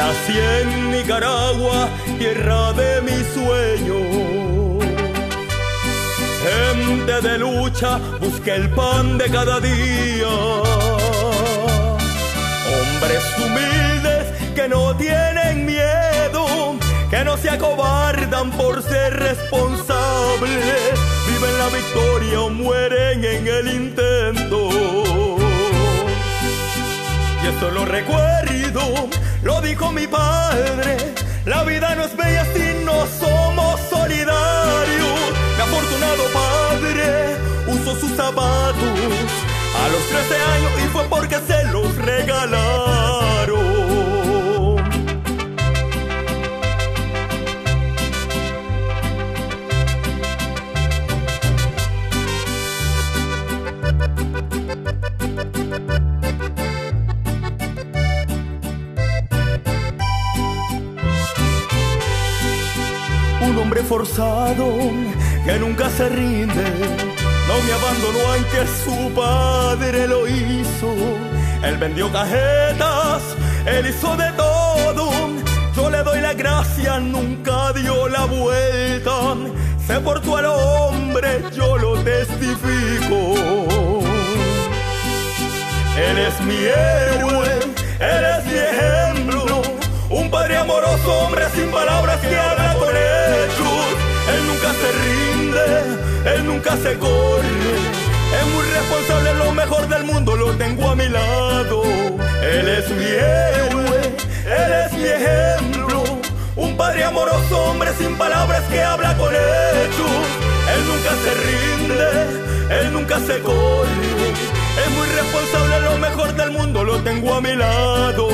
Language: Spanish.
Nací en Nicaragua, tierra de mis sueños. Gente de lucha, busqué el pan de cada día. Hombres humildes que no tienen miedo, que no se acobardan por ser responsables. Viven la victoria o mueren en el intento. Y esto lo recuerdo, lo dijo mi padre. La vida no es bella si no somos solidarios. Mi afortunado padre usó sus zapatos a los 13 años y fue porque se los un hombre forzado que nunca se rinde. No me abandonó aunque su padre lo hizo. Él vendió cajetas, él hizo de todo. Yo le doy la gracia, nunca dio la vuelta. Se portó al hombre, yo lo testifico. Él es mi héroe, él es mi ejemplo. Un padre amoroso, hombre sin palabras que nunca se rinde, él nunca se corre. Es muy responsable, lo mejor del mundo lo tengo a mi lado. Él es mi héroe, él es mi ejemplo. Un padre amoroso, hombre sin palabras que habla con hechos. Él nunca se rinde, él nunca se corre. Es muy responsable, lo mejor del mundo lo tengo a mi lado.